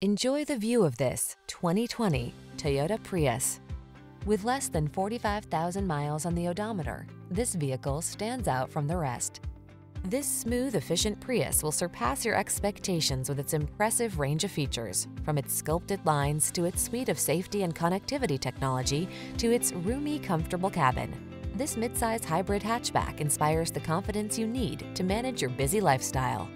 Enjoy the view of this 2020 Toyota Prius. With less than 45,000 miles on the odometer, this vehicle stands out from the rest. This smooth, efficient Prius will surpass your expectations with its impressive range of features, from its sculpted lines to its suite of safety and connectivity technology to its roomy, comfortable cabin. This midsize hybrid hatchback inspires the confidence you need to manage your busy lifestyle